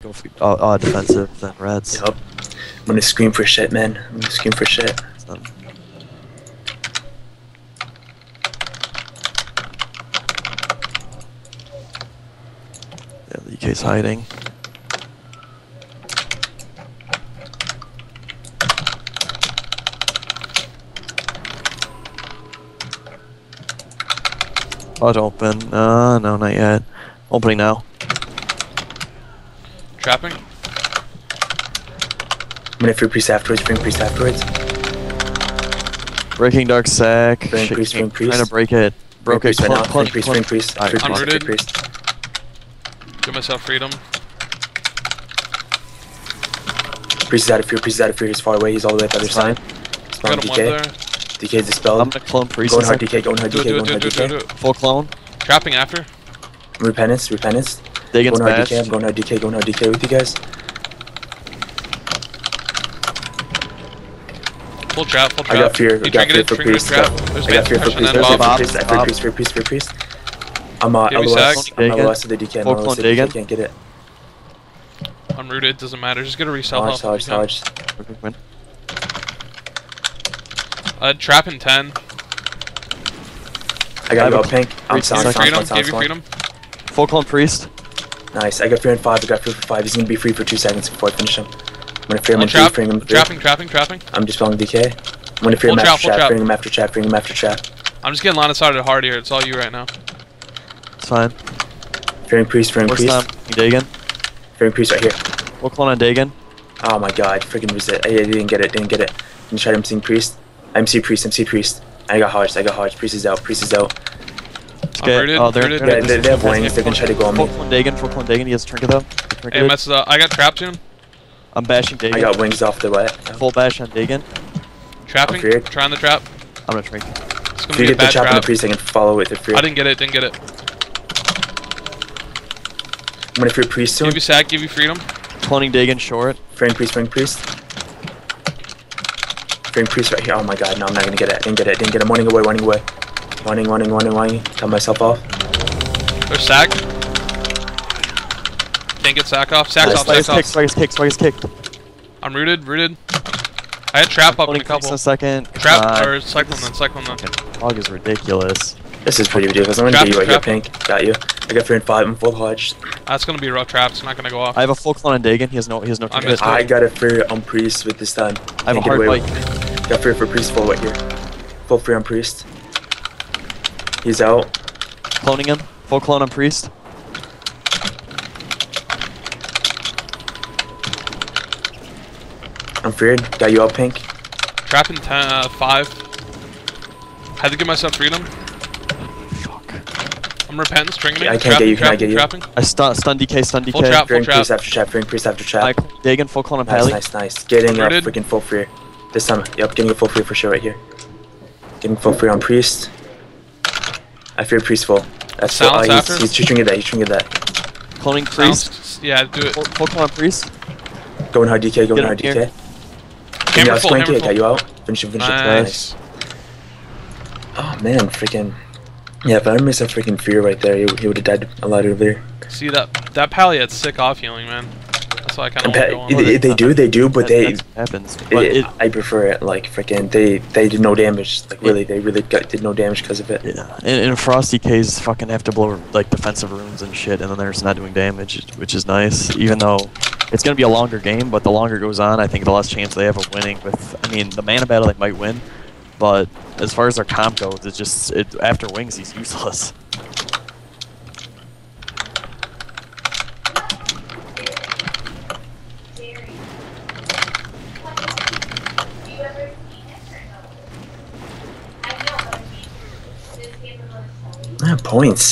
Go for, uh, defensive than Reds. Yup. I'm gonna scream for shit, man. I'm gonna scream for shit. Yeah, the UK's hiding. Pod open. Uh, no, not yet. Opening now. Trapping? I'm gonna free priest afterwards, bring priest afterwards. Breaking Dark Sack. Bring Shit, priest, bring Trying to break it. Bring Broke it. priest right now. Clump, Bring priest, clump. bring priest. Alright, Free priest, Unrooted. priest. Give myself freedom. Priest is out of fear, priest is out of fear, he's far away, he's all the way up the other side. Spawn Got DK. there. DK is dispelled. I'm gonna clone Priest. Going hard DK, going hard DK, going hard it, do it, do DK. Full clone. Trapping after. Repentance, repentance. Dagon's Going hard. DK, I'm going hard DK, going hard DK with you guys. Full trap, full I trap. got fear, I got fear for priest. trap. got- There's I got fear for priest, and I got fear for priest, fear priest, fear priest. I'm uh, LOS. I'm Dagon. LOS of the DK, I'm Full LOS clone of the DK, can't get it. I'm rooted, doesn't matter. Just get a resell Hodge, health. Hodge, if you. Hodge. Win. Uh, trap in 10. I got have you a pink. I'm priest sound, in sound, second. Freedom, give you freedom. Full clone Priest. Nice. I got fear in five. I got fear for five. He's gonna be free for two seconds before I finish him. I'm gonna fear him Full in three, trap, freeing him. three. trapping, trapping, trapping. I'm dispelling DK. I'm gonna fear Full him trap, after full trap, trap. freeing him after trap, freeing him after trap. I'm just getting line of sight at hard here. It's all you right now. It's fine. Fearing priest, fearing First priest. time. Dagon. Fearing priest right here. Full clone on Dagon. Oh my god, freaking resist. I, I didn't get it, didn't get it. I'm gonna try MC priest. MC priest, MC priest. I got Hodge, I got Hodge. Priest is out, priest is out. Let's I'm get- rooted, oh, they're, rooted. they're- Yeah, they, they have wings, They can gonna try to go on Full me. clone Dagon. Full clone Dagon. He has a trinket though. Trinketed. Hey, messes up. Uh, I got trap him. I'm bashing Dagon. I got wings off the wet. Full bash on Dagon. Trapping. feared. Trying the trap. I'm gonna trink. It's If gonna you be a get the bad trap on the priest, I can follow it with fear. I I'm didn't get it, didn't get it. I'm gonna free priest soon. Give you sack, give you freedom. Cloning Dagon short. Fearing priest, fearing priest. Fearing priest right here. Oh my god, no, I'm not gonna get it. Didn't get it, didn't get it. I'm running away, running away. Running, running, running, running. Cut myself off. There's sack. Can't get sack off. Sack's off, Swag is sack's kicked. off. Swag is kicked. Swag is kicked. I'm rooted, rooted. I had trap up in a couple. a second. Trap, Come on. or cyclone then, cyclone then. Dog is ridiculous. This is pretty ridiculous. I'm gonna Trap, get you right here. Pink. Got you. I got fear in five. I'm full Hodge. That's gonna be a rough trap. It's not gonna go off. I have a full clone on Dagon. He has no. He has no I trinket. missed it. I got a fear on priest with this time. I have a Can't get hard away bite. Got fear for priest full right here. Full fear on priest. He's out. Cloning him. Full clone on Priest. I'm feared. Got you out, Pink. Trapping 10, uh, 5. Had to give myself freedom. Fuck. I'm repentant, stringing Yeah, I can't get you, Trapping, can I get you? trapping. I stun, stun DK. Stun DK. Full trap. Fearing trap. priest after trap. Fearing priest after I trap. clone Dagon. Full clone on Nice, Pally. nice, nice. Getting a Rooted. freaking full fear. This time, yep, getting a full fear for sure right here. Getting full fear on priest. I fear priest full. That's full. Silence Uh, he's, after? he's stringing that. He's stringing that. Cloning Priest. Sounds, yeah, do it. Full, full clone on Priest. Going hard DK. Going Get hard DK. Can you Hammer out full, flank hammer it? Got full. you out. Finish him. Finish him. Nice. Oh man, freaking. Yeah, if I missed a freaking fear right there, he, he would have died a lot earlier. See that that pally had sick off healing, man. That's why I kind And of want to go on. they, they do, they do, but they. that's happens. But It, it, I prefer it like freaking. They they did no damage. Like really, they really got, did no damage because of it. yeah. And, and Frost DK's fucking have to blow like defensive runes and shit, and then they're just not doing damage, which is nice. Even though it's gonna be a longer game, but the longer it goes on, I think the less chance they have of winning. With I mean, the mana battle they might win, but as far as their comp goes, it's just it after wings he's useless. Points.